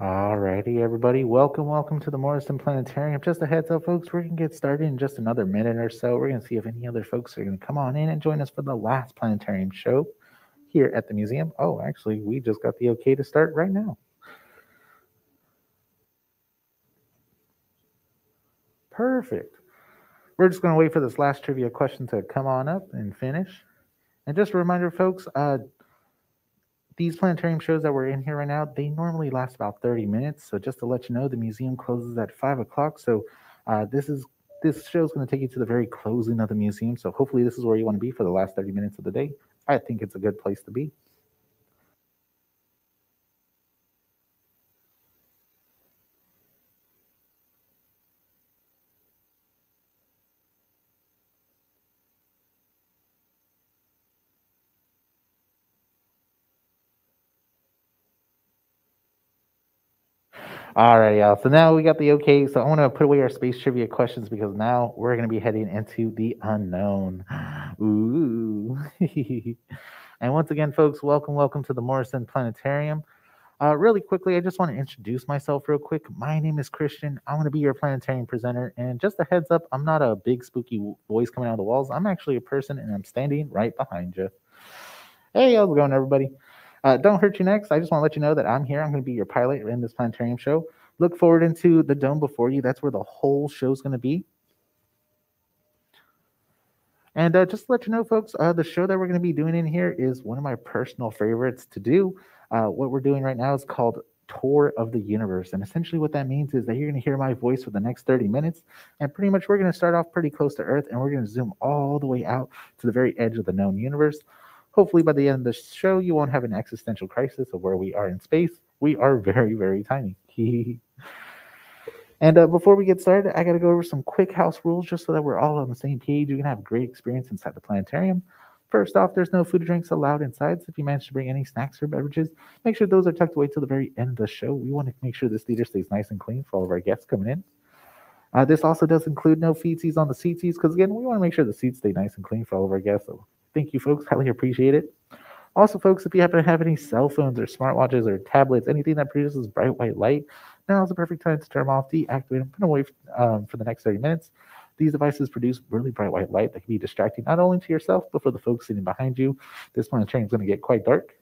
Alrighty, everybody. Welcome, welcome to the Morrison Planetarium. Just a heads up, folks, we're going to get started in just another minute or so. We're going to see if any other folks are going to come on in and join us for the last planetarium show here at the museum. Oh, actually, we just got the okay to start right now. Perfect. We're just going to wait for this last trivia question to come on up and finish. And just a reminder, folks, uh, these planetarium shows that we're in here right now, they normally last about 30 minutes. So just to let you know, the museum closes at five o'clock. So uh, this is this show is going to take you to the very closing of the museum. So hopefully this is where you want to be for the last 30 minutes of the day. I think it's a good place to be. All right, y'all. So now we got the okay. So I want to put away our space trivia questions because now we're going to be heading into the unknown. Ooh. and once again, folks, welcome, welcome to the Morrison Planetarium. Uh, really quickly, I just want to introduce myself real quick. My name is Christian. I'm going to be your planetarium presenter. And just a heads up, I'm not a big spooky voice coming out of the walls. I'm actually a person and I'm standing right behind you. Hey, how's it going, everybody? Uh, don't hurt you next. I just want to let you know that I'm here. I'm going to be your pilot in this planetarium show. Look forward into the dome before you. That's where the whole show's going to be. And uh, just to let you know, folks, uh, the show that we're going to be doing in here is one of my personal favorites to do. Uh, what we're doing right now is called Tour of the Universe. And essentially, what that means is that you're going to hear my voice for the next 30 minutes. And pretty much, we're going to start off pretty close to Earth and we're going to zoom all the way out to the very edge of the known universe. Hopefully, by the end of the show, you won't have an existential crisis of where we are in space. We are very, very tiny. and uh, before we get started, I got to go over some quick house rules just so that we're all on the same page. You can have a great experience inside the planetarium. First off, there's no food or drinks allowed inside. So if you manage to bring any snacks or beverages, make sure those are tucked away till the very end of the show. We want to make sure this theater stays nice and clean for all of our guests coming in. Uh, this also does include no feetsies on the seats because again, we want to make sure the seats stay nice and clean for all of our guests. So Thank you, folks. Highly appreciate it. Also, folks, if you happen to have any cell phones or smartwatches or tablets, anything that produces bright white light, now is the perfect time to turn them off, deactivate them, put them away um, for the next 30 minutes. These devices produce really bright white light that can be distracting not only to yourself, but for the folks sitting behind you. This planetarium is going to get quite dark.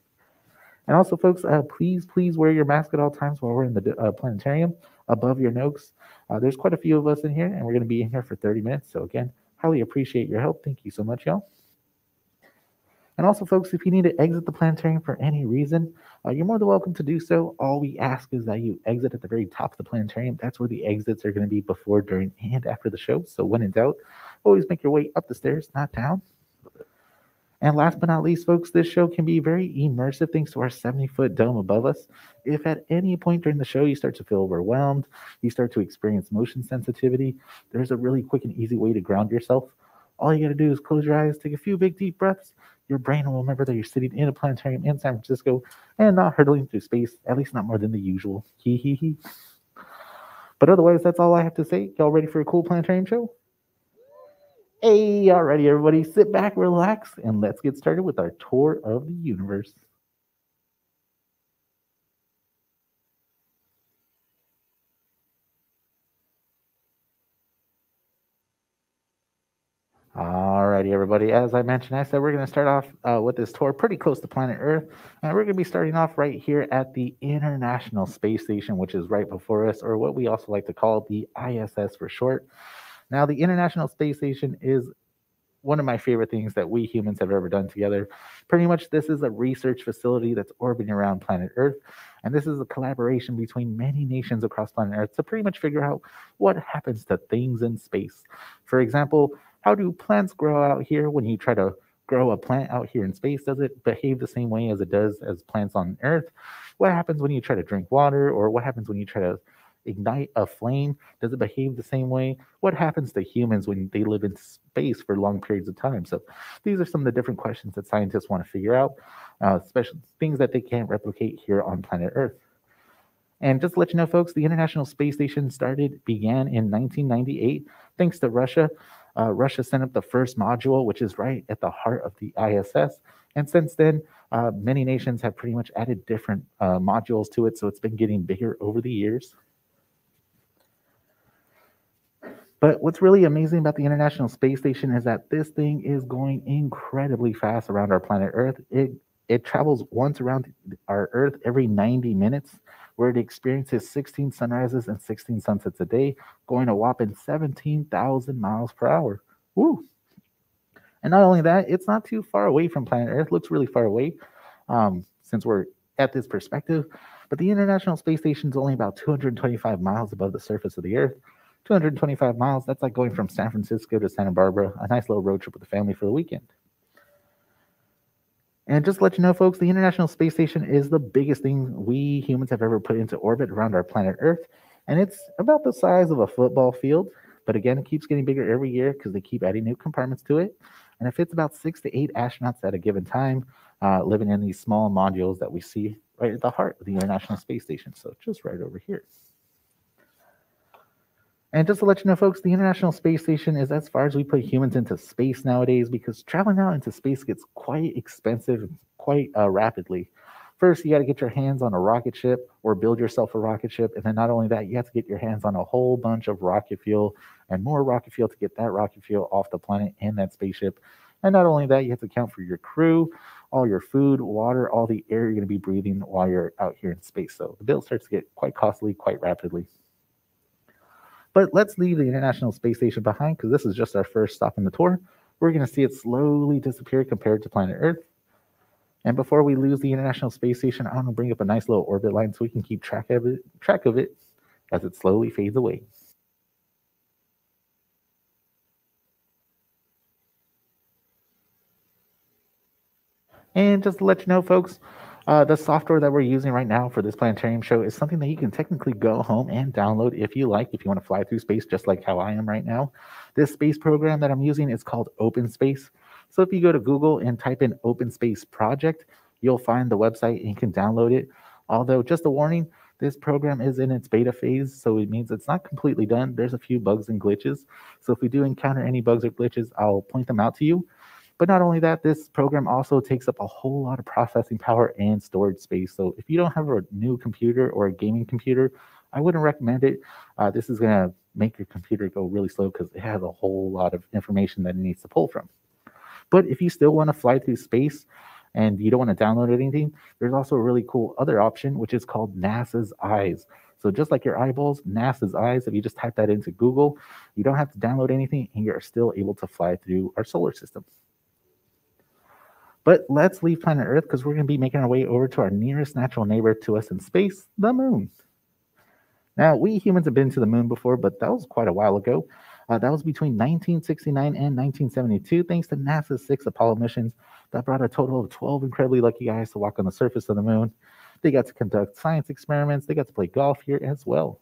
And also, folks, uh, please, please wear your mask at all times while we're in the uh, planetarium above your nose. Uh, there's quite a few of us in here, and we're going to be in here for 30 minutes. So, again, highly appreciate your help. Thank you so much, y'all. And also, folks, if you need to exit the planetarium for any reason, uh, you're more than welcome to do so. All we ask is that you exit at the very top of the planetarium. That's where the exits are going to be before, during, and after the show. So when in doubt, always make your way up the stairs, not down. And last but not least, folks, this show can be very immersive thanks to our 70 foot dome above us. If at any point during the show you start to feel overwhelmed, you start to experience motion sensitivity, there's a really quick and easy way to ground yourself. All you got to do is close your eyes, take a few big deep breaths, your brain will remember that you're sitting in a planetarium in San Francisco and not hurtling through space, at least not more than the usual. Hee hee hee. But otherwise, that's all I have to say. Y'all ready for a cool planetarium show? Hey, all alrighty, everybody, sit back, relax, and let's get started with our tour of the universe. Alrighty, everybody. As I mentioned, I said we're going to start off uh, with this tour pretty close to planet Earth. And we're going to be starting off right here at the International Space Station, which is right before us, or what we also like to call the ISS for short. Now, the International Space Station is one of my favorite things that we humans have ever done together. Pretty much, this is a research facility that's orbiting around planet Earth. And this is a collaboration between many nations across planet Earth to pretty much figure out what happens to things in space. For example, how do plants grow out here when you try to grow a plant out here in space? Does it behave the same way as it does as plants on Earth? What happens when you try to drink water, or what happens when you try to ignite a flame? Does it behave the same way? What happens to humans when they live in space for long periods of time? So, these are some of the different questions that scientists want to figure out, uh, especially things that they can't replicate here on planet Earth. And just to let you know, folks, the International Space Station started, began in 1998, thanks to Russia. Uh, Russia sent up the first module, which is right at the heart of the ISS. And since then, Uh, many nations have pretty much added different uh, modules to it, so it's been getting bigger over the years. But what's really amazing about the International Space Station is that this thing is going incredibly fast around our planet Earth. It it travels once around our Earth every 90 minutes, where it experiences 16 sunrises and 16 sunsets a day, going a whopping 17,000 miles per hour. Woo! And not only that, it's not too far away from planet Earth. Looks really far away um, since we're at this perspective. But the International Space Station is only about 225 miles above the surface of the Earth. 225 miles, that's like going from San Francisco to Santa Barbara, a nice little road trip with the family for the weekend. And just to let you know, folks, the International Space Station is the biggest thing we humans have ever put into orbit around our planet Earth. And it's about the size of a football field. But again, it keeps getting bigger every year because they keep adding new compartments to it. And it fits about six to eight astronauts at a given time, uh, living in these small modules that we see right at the heart of the International Space Station. So just right over here. And just to let you know, folks, the International Space Station is as far as we put humans into space nowadays because traveling out into space gets quite expensive quite uh, rapidly. First, you got to get your hands on a rocket ship or build yourself a rocket ship. And then, not only that, you have to get your hands on a whole bunch of rocket fuel and more rocket fuel to get that rocket fuel off the planet and that spaceship. And not only that, you have to account for your crew, all your food, water, all the air you're going to be breathing while you're out here in space. So the bill starts to get quite costly quite rapidly. But let's leave the International Space Station behind because this is just our first stop in the tour. We're going to see it slowly disappear compared to planet Earth. And before we lose the International Space Station, I want to bring up a nice little orbit line so we can keep track of it, track of it as it slowly fades away. And just to let you know, folks, uh, the software that we're using right now for this planetarium show is something that you can technically go home and download if you like, if you want to fly through space, just like how I am right now. This space program that I'm using is called OpenSpace. So if you go to Google and type in OpenSpace Project, you'll find the website and you can download it. Although, just a warning, this program is in its beta phase, so it means it's not completely done. There's a few bugs and glitches. So if we do encounter any bugs or glitches, I'll point them out to you. But not only that, this program also takes up a whole lot of processing power and storage space. So if you don't have a new computer or a gaming computer, I wouldn't recommend it. Uh, this is going to make your computer go really slow because it has a whole lot of information that it needs to pull from. But if you still want to fly through space and you don't want to download anything, there's also a really cool other option, which is called NASA's Eyes. So just like your eyeballs, NASA's Eyes, if you just type that into Google, you don't have to download anything and you're still able to fly through our solar system. But let's leave planet Earth because we're going to be making our way over to our nearest natural neighbor to us in space, the moon. Now, we humans have been to the moon before, but that was quite a while ago. Uh, that was between 1969 and 1972, thanks to NASA's six Apollo missions that brought a total of 12 incredibly lucky guys to walk on the surface of the moon. They got to conduct science experiments, they got to play golf here as well.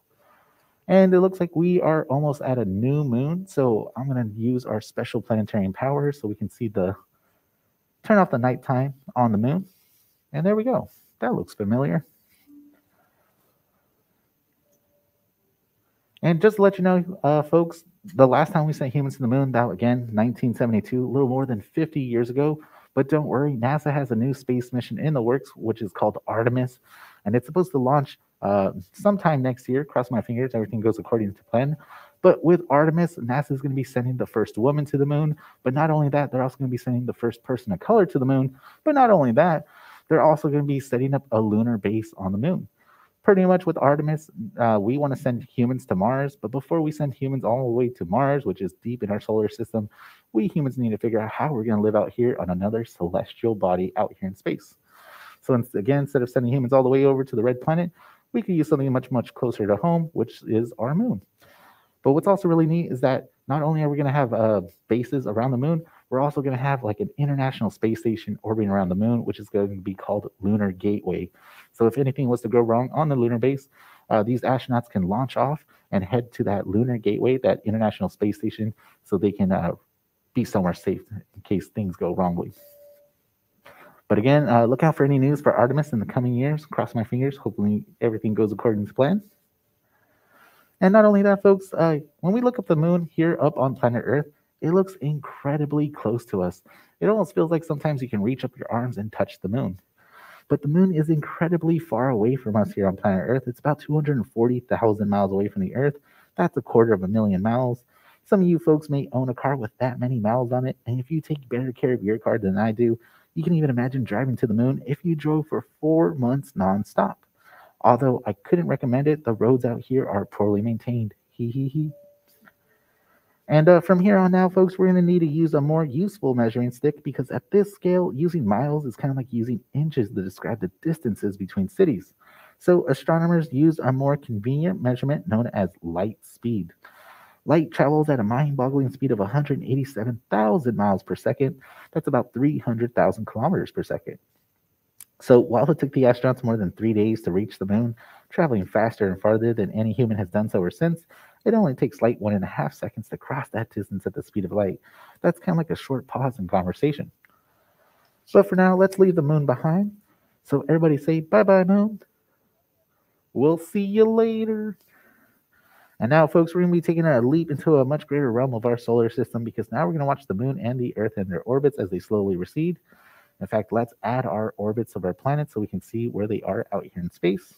And it looks like we are almost at a new moon. So I'm going to use our special planetarium power so we can see the turn off the nighttime on the moon. And there we go. That looks familiar. And just to let you know, uh, folks, the last time we sent humans to the moon, that again, 1972, a little more than 50 years ago. But don't worry, NASA has a new space mission in the works, which is called Artemis. And it's supposed to launch uh, sometime next year. Cross my fingers, everything goes according to plan. But with Artemis, NASA is going to be sending the first woman to the moon. But not only that, they're also going to be sending the first person of color to the moon. But not only that, they're also going to be setting up a lunar base on the moon. Pretty much with Artemis, uh, we want to send humans to Mars. But before we send humans all the way to Mars, which is deep in our solar system, we humans need to figure out how we're going to live out here on another celestial body out here in space. So again, instead of sending humans all the way over to the red planet, we could use something much, much closer to home, which is our moon. But what's also really neat is that not only are we going to have uh, bases around the moon, we're also going to have like an international space station orbiting around the moon, which is going to be called Lunar Gateway. So if anything was to go wrong on the lunar base, uh, these astronauts can launch off and head to that Lunar Gateway, that international space station, so they can uh, be somewhere safe in case things go wrongly. But again, uh, look out for any news for Artemis in the coming years. Cross my fingers. Hopefully, everything goes according to plan. And not only that, folks, uh, when we look up the moon here up on planet Earth, it looks incredibly close to us. It almost feels like sometimes you can reach up your arms and touch the moon. But the moon is incredibly far away from us here on planet Earth. It's about 240,000 miles away from the Earth. That's a quarter of a million miles. Some of you folks may own a car with that many miles on it, and if you take better care of your car than I do, you can even imagine driving to the moon if you drove for four months nonstop. Although I couldn't recommend it, the roads out here are poorly maintained. Hee hee hee. And uh, from here on now, folks, we're going to need to use a more useful measuring stick because at this scale, using miles is kind of like using inches to describe the distances between cities. So astronomers use a more convenient measurement known as light speed. Light travels at a mind boggling speed of 187,000 miles per second. That's about 300,000 kilometers per second. So while it took the astronauts more than three days to reach the moon, traveling faster and farther than any human has done so ever since, it only takes light one and a half seconds to cross that distance at the speed of light. That's kind of like a short pause in conversation. But for now, let's leave the moon behind. So everybody say bye bye, moon. We'll see you later. And now, folks, we're going to be taking a leap into a much greater realm of our solar system because now we're going to watch the moon and the Earth and their orbits as they slowly recede. In fact, let's add our orbits of our planets so we can see where they are out here in space.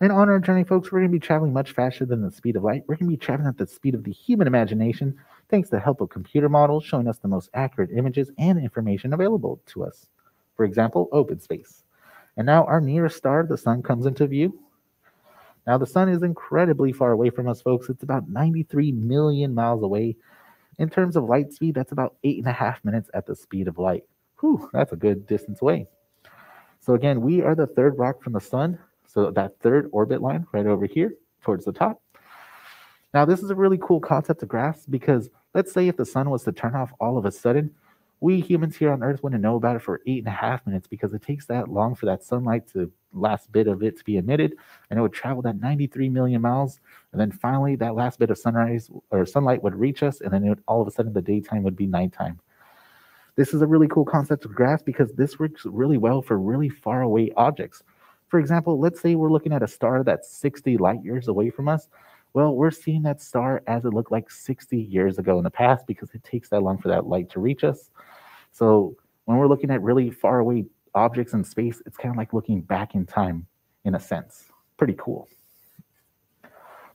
And on our journey, folks, we're going to be traveling much faster than the speed of light. We're going to be traveling at the speed of the human imagination, thanks to the help of computer models showing us the most accurate images and information available to us. For example, open space. And now our nearest star, the sun, comes into view. Now, the sun is incredibly far away from us, folks. It's about 93 million miles away. In terms of light speed, that's about eight and a half minutes at the speed of light. Whew, that's a good distance away. So, again, we are the third rock from the sun. So, that third orbit line right over here towards the top. Now, this is a really cool concept to grasp because let's say if the sun was to turn off all of a sudden, we humans here on Earth wouldn't know about it for eight and a half minutes because it takes that long for that sunlight to last bit of it to be emitted, and it would travel that 93 million miles, and then finally that last bit of sunrise or sunlight would reach us, and then it, all of a sudden the daytime would be nighttime. This is a really cool concept to grasp because this works really well for really far away objects. For example, let's say we're looking at a star that's 60 light years away from us. Well, we're seeing that star as it looked like 60 years ago in the past because it takes that long for that light to reach us. So when we're looking at really far away objects in space, it's kind of like looking back in time in a sense. Pretty cool.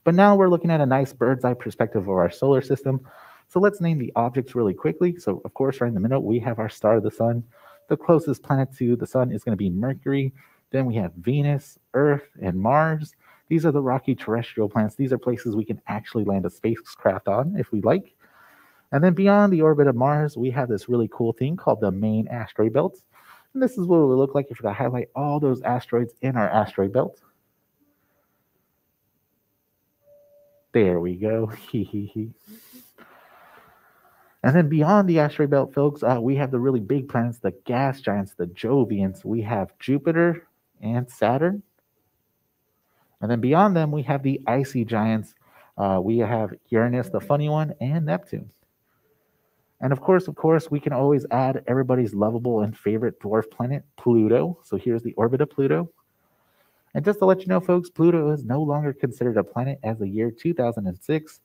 But now we're looking at a nice bird's eye perspective of our solar system. So let's name the objects really quickly. So of course, right in the middle, we have our star, the sun. The closest planet to the sun is going to be Mercury. Then we have Venus, Earth, and Mars. These are the rocky terrestrial planets. These are places we can actually land a spacecraft on if we like. And then beyond the orbit of Mars, we have this really cool thing called the main asteroid belt. And this is what it would look like if we were to highlight all those asteroids in our asteroid belt. There we go. and then beyond the asteroid belt, folks, uh, we have the really big planets, the gas giants, the Jovians. We have Jupiter and Saturn. And then beyond them, we have the icy giants. Uh, we have Uranus, the funny one, and Neptune. And of course, of course, we can always add everybody's lovable and favorite dwarf planet, Pluto. So here's the orbit of Pluto. And just to let you know, folks, Pluto is no longer considered a planet as the year 2006.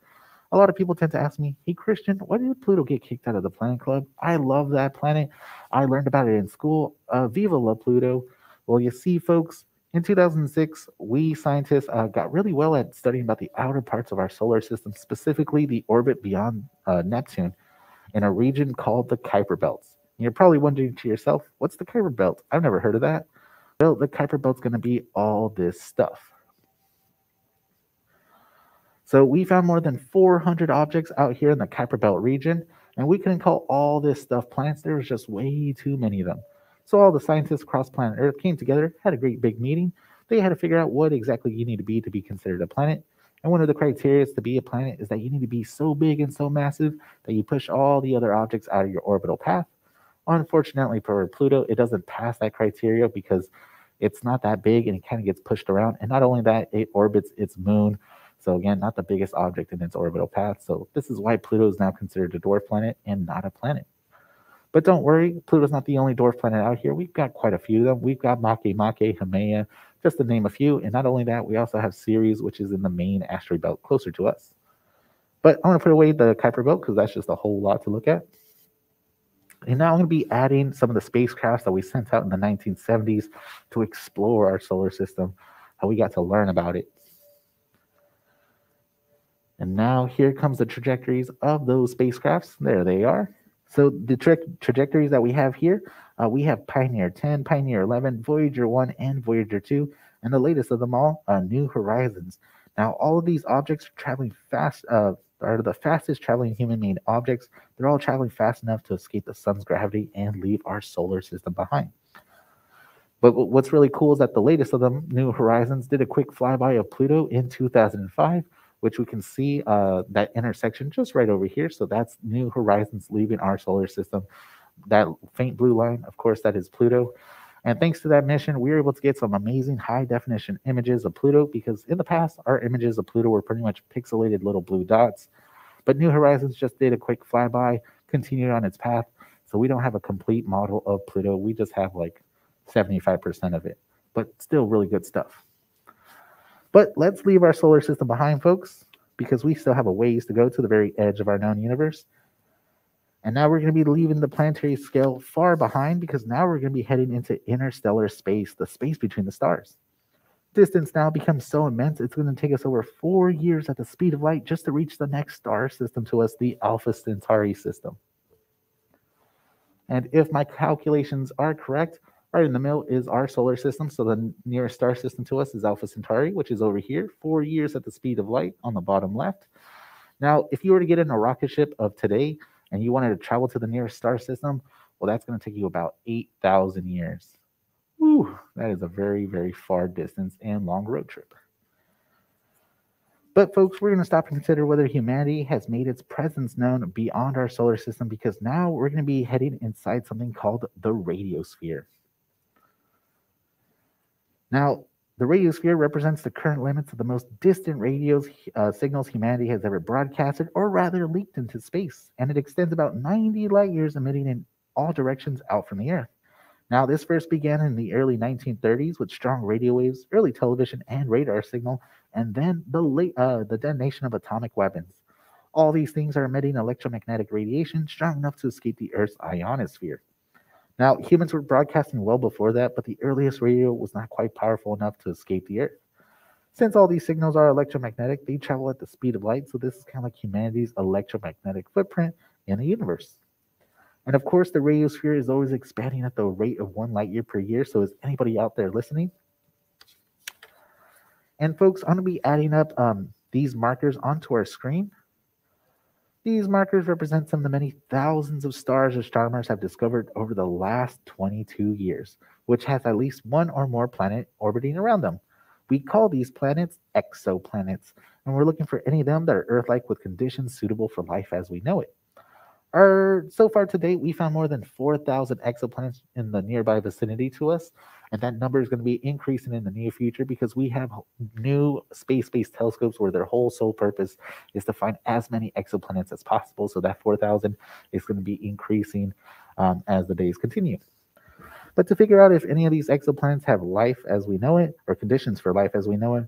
A lot of people tend to ask me, hey, Christian, why did Pluto get kicked out of the Planet Club? I love that planet. I learned about it in school. Uh, Viva la Pluto. Well, you see, folks, in 2006, we scientists uh, got really well at studying about the outer parts of our solar system, specifically the orbit beyond uh, Neptune in a region called the Kuiper Belts. You're probably wondering to yourself, what's the Kuiper Belt? I've never heard of that. Well, the Kuiper Belt's going to be all this stuff. So we found more than 400 objects out here in the Kuiper Belt region, and we couldn't call all this stuff planets. There was just way too many of them. So all the scientists across planet Earth came together, had a great big meeting. They had to figure out what exactly you need to be to be considered a planet. And one of the criteria to be a planet is that you need to be so big and so massive that you push all the other objects out of your orbital path. Unfortunately for Pluto, it doesn't pass that criteria because it's not that big and it kind of gets pushed around. And not only that, it orbits its moon. So again, not the biggest object in its orbital path. So this is why Pluto is now considered a dwarf planet and not a planet. But don't worry, Pluto's not the only dwarf planet out here. We've got quite a few of them. We've got Makemake, Haumea, just to name a few. And not only that, we also have Ceres, which is in the main asteroid belt closer to us. But I'm going to put away the Kuiper Belt because that's just a whole lot to look at. And now I'm going to be adding some of the spacecrafts that we sent out in the 1970s to explore our solar system, how we got to learn about it. And now here comes the trajectories of those spacecrafts. There they are. So the tra trajectories that we have here, uh, we have Pioneer 10, Pioneer 11, Voyager 1, and Voyager 2, and the latest of them all, uh, New Horizons. Now, all of these objects are traveling fast, uh, are the fastest traveling human-made objects. They're all traveling fast enough to escape the sun's gravity and leave our solar system behind. But what's really cool is that the latest of them, New Horizons, did a quick flyby of Pluto in 2005, which we can see uh, that intersection just right over here. So that's New Horizons leaving our solar system. That faint blue line, of course, that is Pluto. And thanks to that mission, we were able to get some amazing high definition images of Pluto because in the past, our images of Pluto were pretty much pixelated little blue dots. But New Horizons just did a quick flyby, continued on its path. So we don't have a complete model of Pluto. We just have like 75% of it, but still really good stuff. But let's leave our solar system behind, folks, because we still have a ways to go to the very edge of our known universe. And now we're going to be leaving the planetary scale far behind because now we're going to be heading into interstellar space, the space between the stars. Distance now becomes so immense, it's going to take us over four years at the speed of light just to reach the next star system to us, the Alpha Centauri system. And if my calculations are correct, right in the middle is our solar system. So the nearest star system to us is Alpha Centauri, which is over here, four years at the speed of light on the bottom left. Now, if you were to get in a rocket ship of today, and you wanted to travel to the nearest star system, well, that's going to take you about 8,000 years. Whew, that is a very, very far distance and long road trip. But, folks, we're going to stop and consider whether humanity has made its presence known beyond our solar system because now we're going to be heading inside something called the radiosphere. Now, the radiosphere represents the current limits of the most distant radio uh, signals humanity has ever broadcasted, or rather leaked into space, and it extends about 90 light years, emitting in all directions out from the Earth. Now, this first began in the early 1930s with strong radio waves, early television, and radar signal, and then the late, uh, the detonation of atomic weapons. All these things are emitting electromagnetic radiation strong enough to escape the Earth's ionosphere. Now, humans were broadcasting well before that, but the earliest radio was not quite powerful enough to escape the Earth. Since all these signals are electromagnetic, they travel at the speed of light, so this is kind of like humanity's electromagnetic footprint in the universe. And of course, the radiosphere is always expanding at the rate of one light year per year. So, is anybody out there listening? And folks, I'm going to be adding up um, these markers onto our screen. These markers represent some of the many thousands of stars astronomers have discovered over the last 22 years, which has at least one or more planet orbiting around them. We call these planets exoplanets, and we're looking for any of them that are Earth like with conditions suitable for life as we know it. Our, so far to date, we found more than 4,000 exoplanets in the nearby vicinity to us, and that number is going to be increasing in the near future because we have new space-based telescopes where their whole sole purpose is to find as many exoplanets as possible. So that 4,000 is going to be increasing um, as the days continue. But to figure out if any of these exoplanets have life as we know it, or conditions for life as we know it,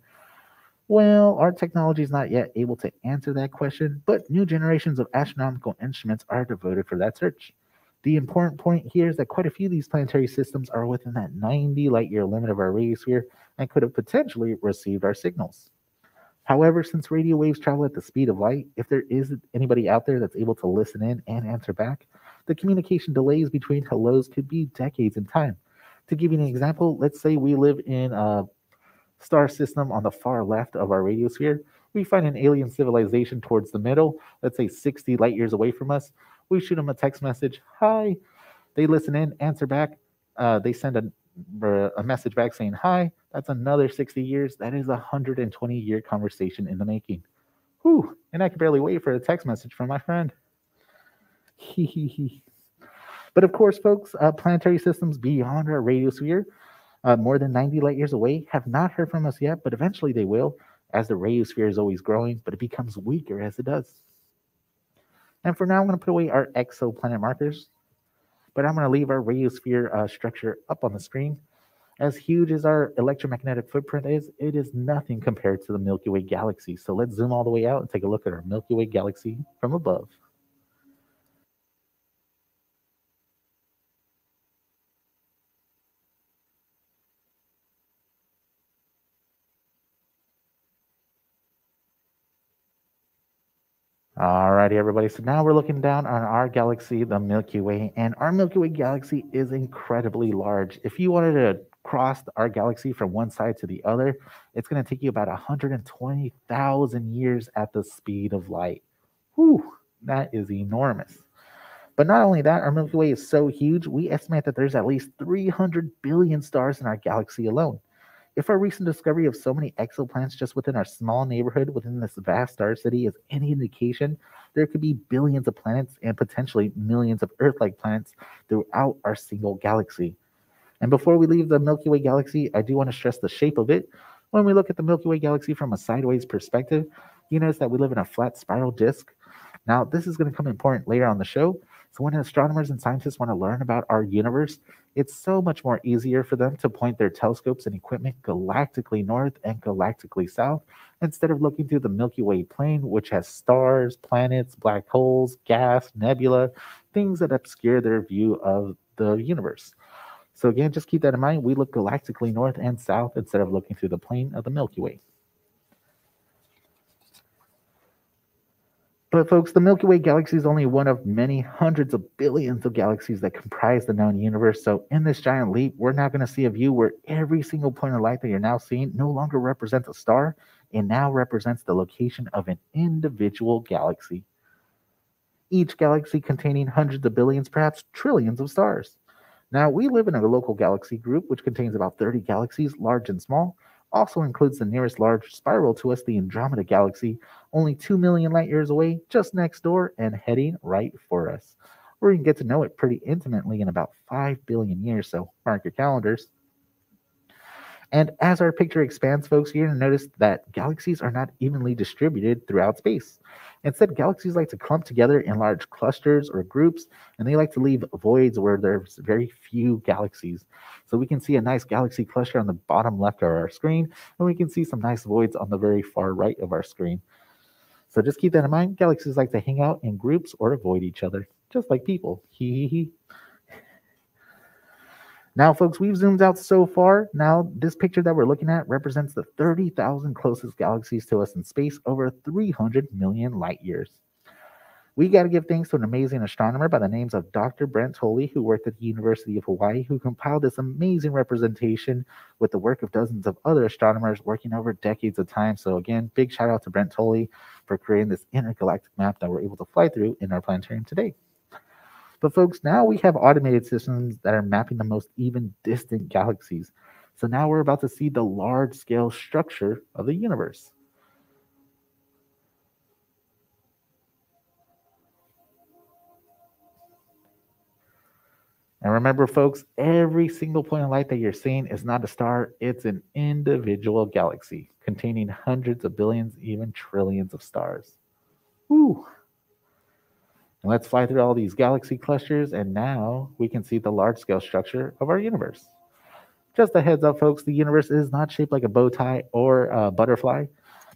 well, our technology is not yet able to answer that question, but new generations of astronomical instruments are devoted for that search. The important point here is that quite a few of these planetary systems are within that 90 light year limit of our radiosphere and could have potentially received our signals. However, since radio waves travel at the speed of light, if there is anybody out there that's able to listen in and answer back, the communication delays between hellos could be decades in time. To give you an example, let's say we live in a star system on the far left of our radiosphere, we find an alien civilization towards the middle, let's say 60 light years away from us. We shoot them a text message, hi. They listen in, answer back. Uh, they send a, a message back saying, hi. That's another 60 years. That is a 120 year conversation in the making. Whew. And I can barely wait for a text message from my friend. but of course, folks, uh, planetary systems beyond our radiosphere uh, more than 90 light years away, have not heard from us yet, but eventually they will, as the radiosphere is always growing, but it becomes weaker as it does. And for now, I'm going to put away our exoplanet markers, but I'm going to leave our radiosphere uh, structure up on the screen. As huge as our electromagnetic footprint is, it is nothing compared to the Milky Way galaxy. So let's zoom all the way out and take a look at our Milky Way galaxy from above. Alrighty, everybody. So now we're looking down on our galaxy, the Milky Way, and our Milky Way galaxy is incredibly large. If you wanted to cross our galaxy from one side to the other, it's going to take you about 120,000 years at the speed of light. Whew, that is enormous. But not only that, our Milky Way is so huge, we estimate that there's at least 300 billion stars in our galaxy alone. If our recent discovery of so many exoplanets just within our small neighborhood within this vast star city is any indication, there could be billions of planets and potentially millions of Earth like planets throughout our single galaxy. And before we leave the Milky Way galaxy, I do want to stress the shape of it. When we look at the Milky Way galaxy from a sideways perspective, you notice that we live in a flat spiral disk. Now, this is going to come important later on the show, so when astronomers and scientists want to learn about our universe, it's so much more easier for them to point their telescopes and equipment galactically north and galactically south instead of looking through the Milky Way plane, which has stars, planets, black holes, gas, nebula, things that obscure their view of the universe. So again, just keep that in mind. We look galactically north and south instead of looking through the plane of the Milky Way. But folks, the Milky Way galaxy is only one of many hundreds of billions of galaxies that comprise the known universe. So in this giant leap, we're now going to see a view where every single point of light that you're now seeing no longer represents a star, it now represents the location of an individual galaxy. Each galaxy containing hundreds of billions, perhaps trillions of stars. Now, we live in a local galaxy group which contains about 30 galaxies, large and small, also includes the nearest large spiral to us, the Andromeda Galaxy, only 2 million light years away, just next door, and heading right for us. We're going to get to know it pretty intimately in about 5 billion years, so mark your calendars. And as our picture expands, folks, you're going to notice that galaxies are not evenly distributed throughout space. Instead, galaxies like to clump together in large clusters or groups, and they like to leave voids where there's very few galaxies. So we can see a nice galaxy cluster on the bottom left of our screen, and we can see some nice voids on the very far right of our screen. So just keep that in mind. Galaxies like to hang out in groups or avoid each other, just like people. Hee hee hee. Now, folks, we've zoomed out so far. Now, this picture that we're looking at represents the 30,000 closest galaxies to us in space over 300 million light years. We got to give thanks to an amazing astronomer by the names of Dr. Brent Tully, who worked at the University of Hawaii, who compiled this amazing representation with the work of dozens of other astronomers working over decades of time. So, again, big shout out to Brent Tully for creating this intergalactic map that we're able to fly through in our planetarium today. But folks, now we have automated systems that are mapping the most even distant galaxies. So now we're about to see the large scale structure of the universe. And remember, folks, every single point of light that you're seeing is not a star, it's an individual galaxy containing hundreds of billions, even trillions of stars. Woo! And let's fly through all these galaxy clusters, and now we can see the large scale structure of our universe. Just a heads up, folks, the universe is not shaped like a bow tie or a butterfly.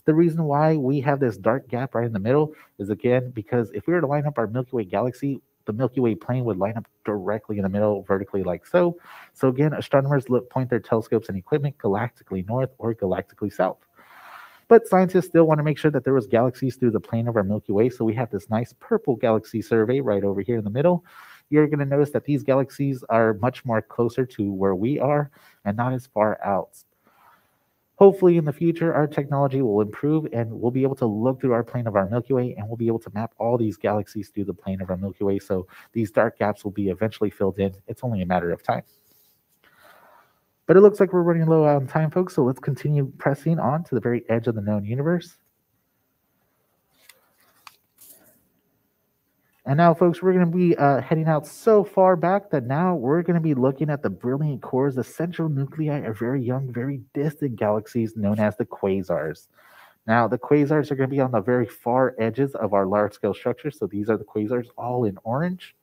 The reason why we have this dark gap right in the middle is again because if we were to line up our Milky Way galaxy, the Milky Way plane would line up directly in the middle, vertically like so. So again, astronomers look, point their telescopes and equipment galactically north or galactically south. But scientists still want to make sure that there was galaxies through the plane of our Milky Way. So we have this nice purple galaxy survey right over here in the middle. You're going to notice that these galaxies are much more closer to where we are and not as far out. Hopefully, in the future, our technology will improve and we'll be able to look through our plane of our Milky Way and we'll be able to map all these galaxies through the plane of our Milky Way. So these dark gaps will be eventually filled in. It's only a matter of time. But it looks like we're running low on time, folks, so let's continue pressing on to the very edge of the known universe. And now, folks, we're going to be uh, heading out so far back that now we're going to be looking at the brilliant cores, the central nuclei of very young, very distant galaxies known as the quasars. Now, the quasars are going to be on the very far edges of our large scale structure. So these are the quasars all in orange.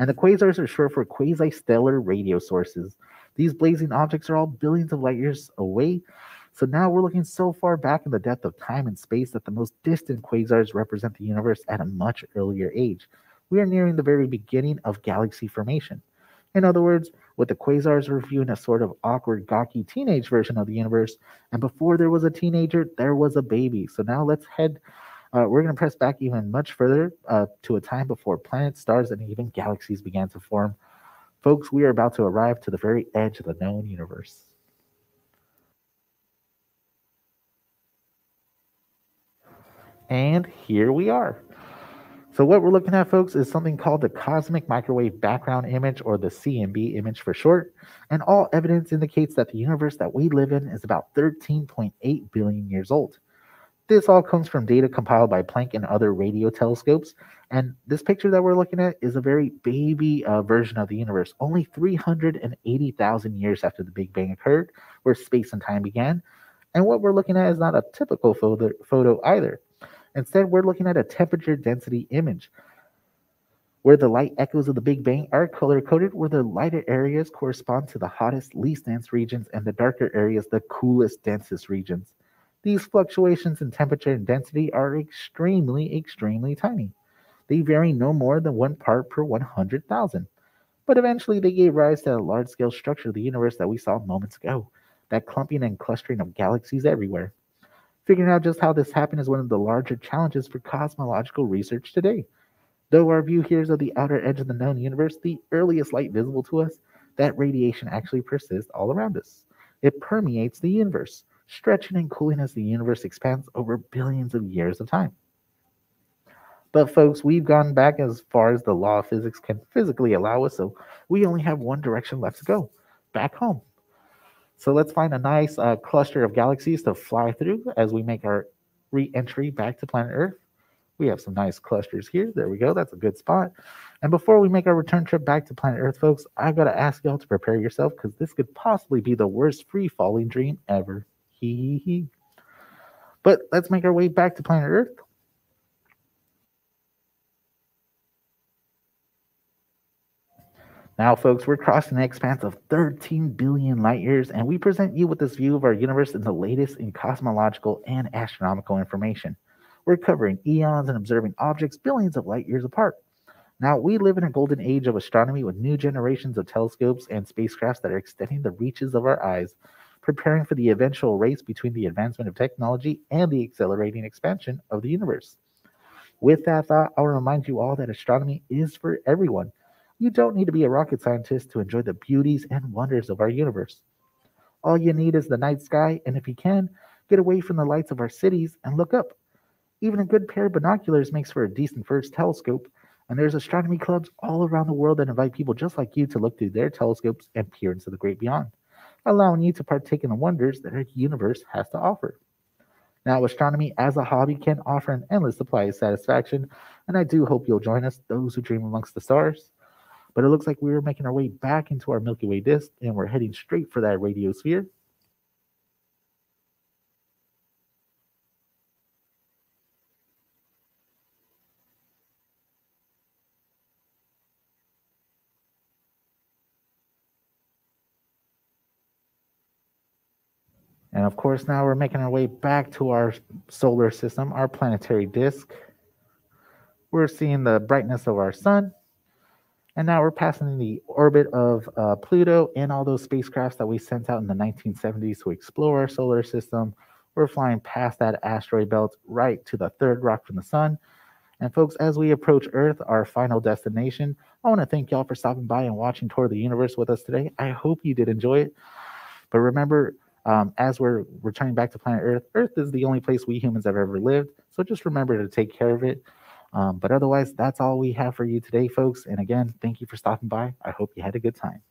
And the quasars are short for quasi stellar radio sources. These blazing objects are all billions of light years away. So now we're looking so far back in the depth of time and space that the most distant quasars represent the universe at a much earlier age. We are nearing the very beginning of galaxy formation. In other words, with the quasars, we're viewing a sort of awkward, gawky teenage version of the universe. And before there was a teenager, there was a baby. So now let's head. Uh, we're going to press back even much further uh, to a time before planets, stars, and even galaxies began to form. Folks, we are about to arrive to the very edge of the known universe. And here we are. So what we're looking at, folks, is something called the cosmic microwave background image, or the CMB image for short. And all evidence indicates that the universe that we live in is about 13.8 billion years old. This all comes from data compiled by Planck and other radio telescopes. And this picture that we're looking at is a very baby uh, version of the universe, only 380,000 years after the Big Bang occurred, where space and time began. And what we're looking at is not a typical photo, photo either. Instead, we're looking at a temperature density image where the light echoes of the Big Bang are color coded, where the lighter areas correspond to the hottest, least dense regions, and the darker areas, the coolest, densest regions. These fluctuations in temperature and density are extremely, extremely tiny. They vary no more than one part per 100,000. But eventually, they gave rise to a large scale structure of the universe that we saw moments ago that clumping and clustering of galaxies everywhere. Figuring out just how this happened is one of the larger challenges for cosmological research today. Though our view here is of the outer edge of the known universe, the earliest light visible to us, that radiation actually persists all around us. It permeates the universe, stretching and cooling as the universe expands over billions of years of time. But, folks, we've gone back as far as the law of physics can physically allow us, so we only have one direction left to go back home. So let's find a nice uh, cluster of galaxies to fly through as we make our re-entry back to planet Earth. We have some nice clusters here. There we go. That's a good spot. And before we make our return trip back to planet Earth, folks, I've got to ask y'all to prepare yourself because this could possibly be the worst free falling dream ever. Hee hee hee. But let's make our way back to planet Earth. Now, folks, we're crossing the expanse of 13 billion light years, and we present you with this view of our universe in the latest in cosmological and astronomical information. We're covering eons and observing objects billions of light years apart. Now, we live in a golden age of astronomy with new generations of telescopes and spacecrafts that are extending the reaches of our eyes, preparing for the eventual race between the advancement of technology and the accelerating expansion of the universe. With that thought, I'll remind you all that astronomy is for everyone you don't need to be a rocket scientist to enjoy the beauties and wonders of our universe. All you need is the night sky, and if you can, get away from the lights of our cities and look up. Even a good pair of binoculars makes for a decent first telescope, and there's astronomy clubs all around the world that invite people just like you to look through their telescopes and peer into the great beyond, allowing you to partake in the wonders that our universe has to offer. Now, astronomy as a hobby can offer an endless supply of satisfaction, and I do hope you'll join us, those who dream amongst the stars. But it looks like we are making our way back into our Milky Way disk and we're heading straight for that radiosphere. Of course, now we're making our way back to our solar system, our planetary disk. We're seeing the brightness of our sun. And now we're passing the orbit of uh, Pluto and all those spacecrafts that we sent out in the 1970s to explore our solar system. We're flying past that asteroid belt right to the third rock from the sun. And folks, as we approach Earth, our final destination, I want to thank y'all for stopping by and watching Tour of the Universe with us today. I hope you did enjoy it. But remember, um, as we're returning back to planet Earth, Earth is the only place we humans have ever lived. So just remember to take care of it. Um, but otherwise, that's all we have for you today, folks. And again, thank you for stopping by. I hope you had a good time.